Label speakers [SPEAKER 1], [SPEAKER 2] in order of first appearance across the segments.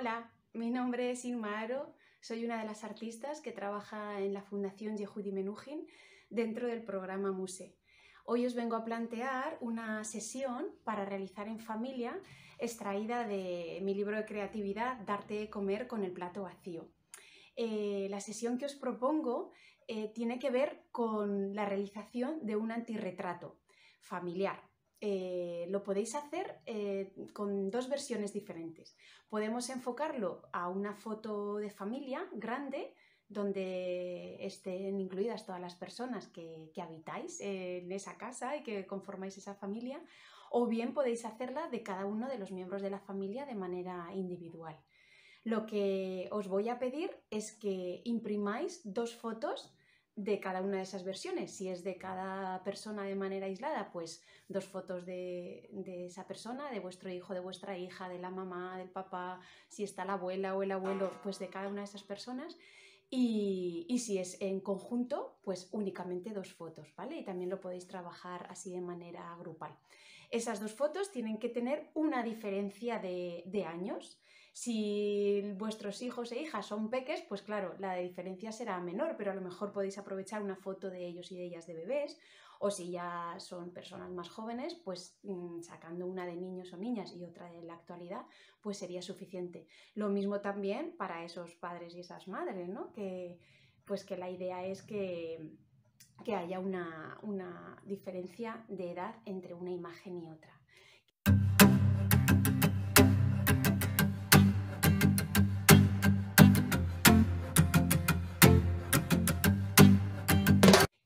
[SPEAKER 1] Hola, mi nombre es Irma Aro, soy una de las artistas que trabaja en la Fundación Yehudi Menuhin dentro del programa MUSE. Hoy os vengo a plantear una sesión para realizar en familia extraída de mi libro de creatividad Darte de comer con el plato vacío. Eh, la sesión que os propongo eh, tiene que ver con la realización de un antirretrato familiar. Eh, lo podéis hacer con dos versiones diferentes. Podemos enfocarlo a una foto de familia grande donde estén incluidas todas las personas que, habitáis en esa casa y que conformáis esa familia, o bien podéis hacerla de cada uno de los miembros de la familia de manera individual. Lo que os voy a pedir es que imprimáis dos fotos de cada una de esas versiones. Si es de cada persona de manera aislada, pues dos fotos de, esa persona, de vuestro hijo, de vuestra hija, de la mamá, del papá, si está la abuela o el abuelo, pues de cada una de esas personas. Y, si es en conjunto, pues únicamente dos fotos, ¿vale? Y también lo podéis trabajar así de manera grupal. Esas dos fotos tienen que tener una diferencia de, de años. Si vuestros hijos e hijas son peques, pues claro, la diferencia será menor, pero a lo mejor podéis aprovechar una foto de ellos y de ellas de bebés o si ya son personas más jóvenes, pues mm, sacando una de niños o niñas y otra de la actualidad, pues sería suficiente. Lo mismo también para esos padres y esas madres, ¿no? Que, pues que la idea es que, que haya una, una diferencia de edad entre una imagen y otra.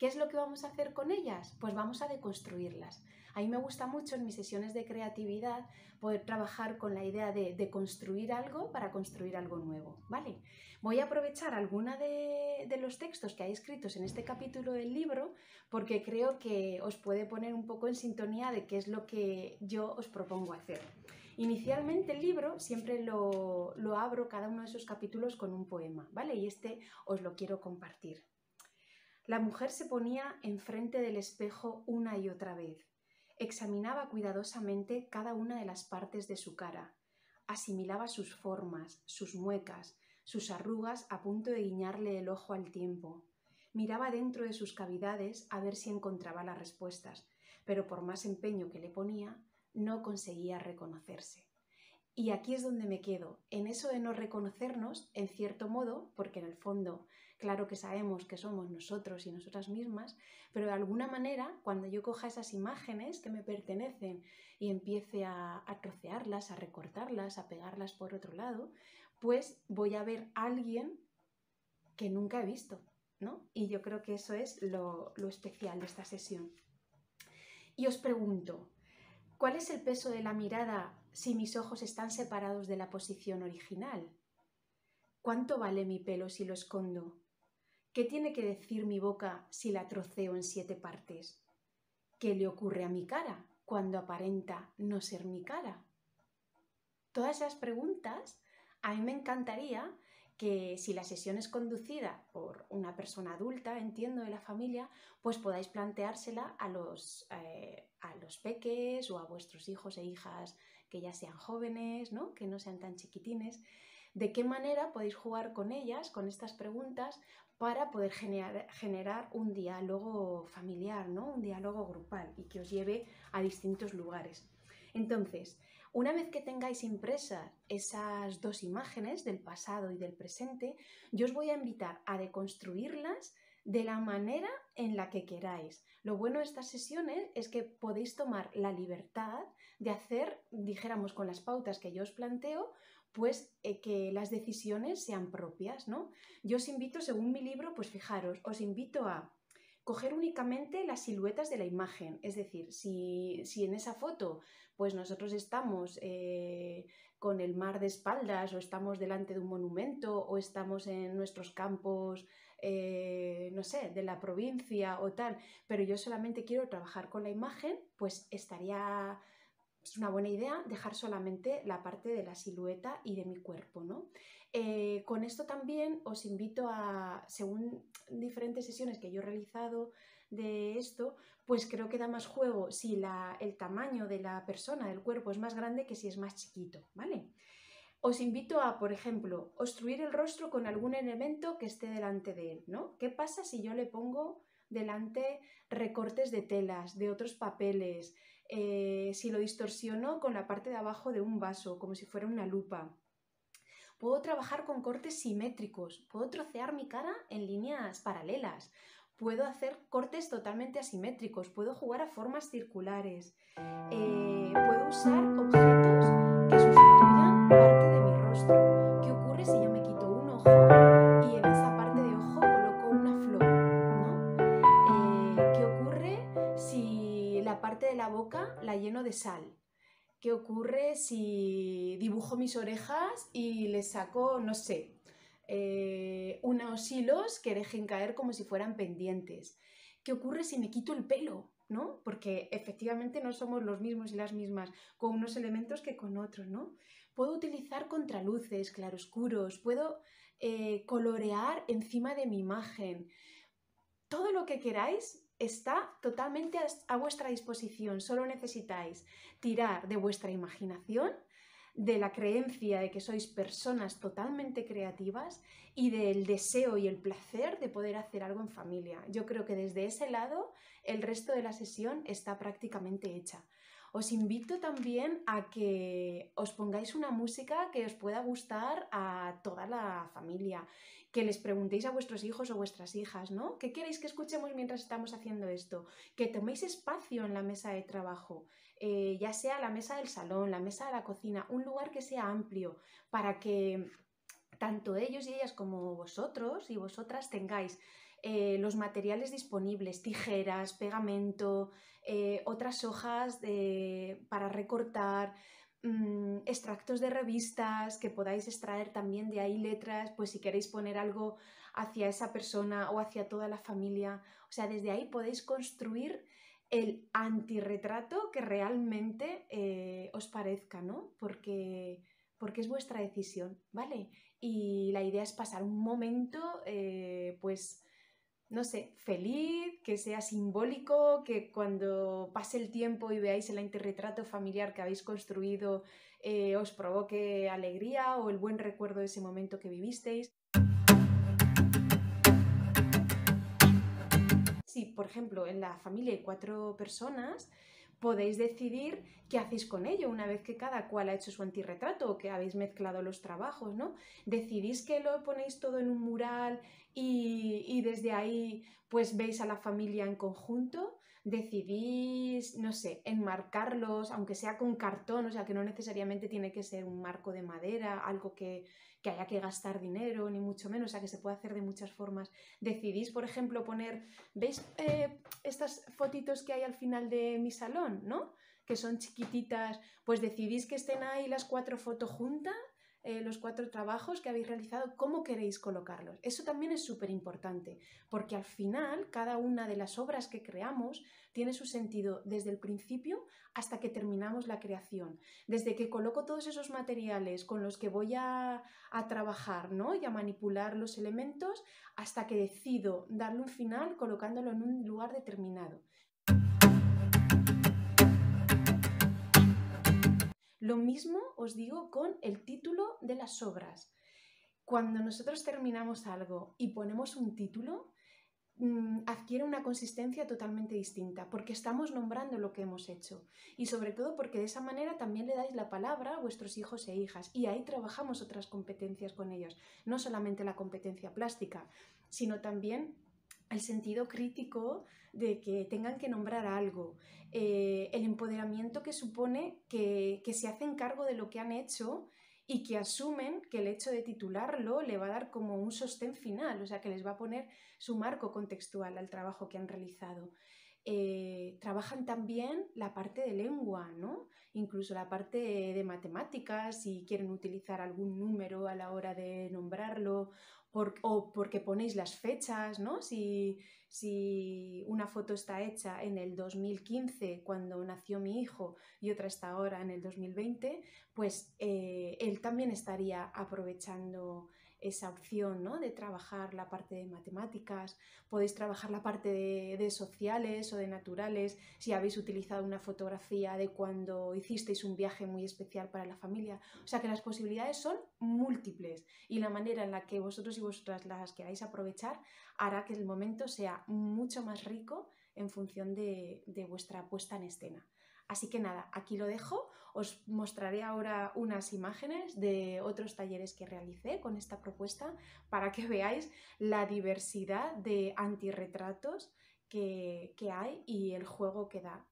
[SPEAKER 1] ¿Qué es lo que vamos a hacer con ellas? Pues vamos a deconstruirlas. A mí me gusta mucho en mis sesiones de creatividad poder trabajar con la idea de, construir algo para construir algo nuevo, ¿vale? Voy a aprovechar alguna de, de, los textos que hay escritos en este capítulo del libro porque creo que os puede poner un poco en sintonía de qué es lo que yo os propongo hacer. Inicialmente el libro siempre lo, lo abro cada uno de esos capítulos con un poema, ¿vale? Y este os lo quiero compartir. La mujer se ponía enfrente del espejo una y otra vez. Examinaba cuidadosamente cada una de las partes de su cara. Asimilaba sus formas, sus muecas, sus arrugas a punto de guiñarle el ojo al tiempo. Miraba dentro de sus cavidades a ver si encontraba las respuestas, pero por más empeño que le ponía, no conseguía reconocerse. Y aquí es donde me quedo, en eso de no reconocernos, en cierto modo, porque en el fondo Claro que sabemos que somos nosotros y nosotras mismas, pero de alguna manera, cuando yo coja esas imágenes que me pertenecen y empiece a, trocearlas, a recortarlas, a pegarlas por otro lado, pues voy a ver a alguien que nunca he visto, ¿no? Y yo creo que eso es lo, lo especial de esta sesión. Y os pregunto, ¿cuál es el peso de la mirada si mis ojos están separados de la posición original? ¿Cuánto vale mi pelo si lo escondo? ¿Qué tiene que decir mi boca si la troceo en siete partes? ¿Qué le ocurre a mi cara cuando aparenta no ser mi cara? Todas esas preguntas a mí me encantaría que si la sesión es conducida por una persona adulta, entiendo, de la familia, pues podáis planteársela a los, eh, a los peques o a vuestros hijos e hijas que ya sean jóvenes, ¿no? que no sean tan chiquitines. ¿De qué manera podéis jugar con ellas, con estas preguntas, para poder generar, un diálogo familiar, ¿no? un diálogo grupal y que os lleve a distintos lugares. Entonces, una vez que tengáis impresas esas dos imágenes del pasado y del presente, yo os voy a invitar a deconstruirlas de la manera en la que queráis. Lo bueno de estas sesiones es que podéis tomar la libertad de hacer, dijéramos, con las pautas que yo os planteo, pues eh, que las decisiones sean propias, ¿no? Yo os invito, según mi libro, pues fijaros, os invito a coger únicamente las siluetas de la imagen, es decir, si, en esa foto pues nosotros estamos eh, con el mar de espaldas o estamos delante de un monumento o estamos en nuestros campos, eh, no sé, de la provincia o tal, pero yo solamente quiero trabajar con la imagen, pues estaría es una buena idea dejar solamente la parte de la silueta y de mi cuerpo, ¿no? Eh, con esto también os invito a, según diferentes sesiones que yo he realizado de esto, pues creo que da más juego si el tamaño de la persona, del cuerpo, es más grande que si es más chiquito, ¿vale? os invito a, por ejemplo, obstruir el rostro con algún elemento que esté delante de él, ¿no? ¿Qué pasa si yo le pongo delante recortes de telas, de otros papeles, eh, si lo distorsiono con la parte de abajo de un vaso, como si fuera una lupa? Puedo trabajar con cortes simétricos, puedo trocear mi cara en líneas paralelas, puedo hacer cortes totalmente asimétricos, puedo jugar a formas circulares, eh, puedo usar objetos que sustituyan parte de mi rostro. ¿Qué ocurre si yo me quito un ojo la boca la lleno de sal? ¿Qué ocurre si dibujo mis orejas y les saco, no sé, eh, unos hilos que dejen caer como si fueran pendientes? ¿Qué ocurre si me quito el pelo? ¿no? Porque efectivamente no somos los mismos y las mismas con unos elementos que con otros, ¿no? Puedo utilizar contraluces, claroscuros, puedo eh, colorear encima de mi imagen. Todo lo que queráis está totalmente a vuestra disposición. Solo necesitáis tirar de vuestra imaginación, de la creencia de que sois personas totalmente creativas y del deseo y el placer de poder hacer algo en familia. Yo creo que desde ese lado el resto de la sesión está prácticamente hecha. Os invito también a que os pongáis una música que os pueda gustar a toda la familia que les preguntéis a vuestros hijos o vuestras hijas, ¿no? ¿Qué queréis que escuchemos mientras estamos haciendo esto? Que toméis espacio en la mesa de trabajo, eh, ya sea la mesa del salón, la mesa de la cocina, un lugar que sea amplio para que tanto ellos y ellas como vosotros y vosotras tengáis eh, los materiales disponibles, tijeras, pegamento, eh, otras hojas para recortar, Mm, extractos de revistas, que podáis extraer también de ahí letras, pues si queréis poner algo hacia esa persona o hacia toda la familia. O sea, desde ahí podéis construir el antirretrato que realmente eh, os parezca, ¿no? Porque, porque es vuestra decisión, ¿vale? Y la idea es pasar un momento, pues, no sé, feliz, que sea simbólico, que cuando pase el tiempo y veáis el antirretrato familiar que habéis construido eh, os provoque alegría o el buen recuerdo de ese momento que vivisteis. Si, por ejemplo, en la familia hay cuatro personas, podéis decidir qué hacéis con ello una vez que cada cual ha hecho su antirretrato o que habéis mezclado los trabajos, ¿no? Decidís que lo ponéis todo en un mural y, desde ahí pues veis a la familia en conjunto, decidís, no sé, enmarcarlos, aunque sea con cartón, o sea que no necesariamente tiene que ser un marco de madera, algo que, que haya que gastar dinero, ni mucho menos, o sea que se puede hacer de muchas formas. Decidís, por ejemplo, poner, ¿veis eh, estas fotitos que hay al final de mi salón, ¿no? Que son chiquititas, pues decidís que estén ahí las cuatro fotos juntas eh, los cuatro trabajos que habéis realizado, cómo queréis colocarlos. Eso también es súper importante, porque al final cada una de las obras que creamos tiene su sentido desde el principio hasta que terminamos la creación. Desde que coloco todos esos materiales con los que voy a, a trabajar ¿no? y a manipular los elementos hasta que decido darle un final colocándolo en un lugar determinado. Lo mismo os digo con el título de las obras. Cuando nosotros terminamos algo y ponemos un título, mm, adquiere una consistencia totalmente distinta, porque estamos nombrando lo que hemos hecho y sobre todo porque de esa manera también le dais la palabra a vuestros hijos e hijas y ahí trabajamos otras competencias con ellos, no solamente la competencia plástica, sino también el sentido crítico de que tengan que nombrar algo, eh, el empoderamiento que supone que, se hacen cargo de lo que han hecho y que asumen que el hecho de titularlo le va a dar como un sostén final, o sea, que les va a poner su marco contextual al trabajo que han realizado. Eh, trabajan también la parte de lengua, ¿no? incluso la parte de matemáticas, si quieren utilizar algún número a la hora de nombrarlo, o porque ponéis las fechas, ¿no? Si, una foto está hecha en el 2015, cuando nació mi hijo, y otra está ahora en el 2020, pues eh, él también estaría aprovechando esa opción ¿no? de trabajar la parte de matemáticas, podéis trabajar la parte de, sociales o de naturales, si habéis utilizado una fotografía de cuando hicisteis un viaje muy especial para la familia. O sea que las posibilidades son múltiples y la manera en la que vosotros y vosotras las queráis aprovechar hará que el momento sea mucho más rico en función de, de vuestra puesta en escena. Así que nada, aquí lo dejo. Os mostraré ahora unas imágenes de otros talleres que realicé con esta propuesta para que veáis la diversidad de antirretratos que, que hay y el juego que da.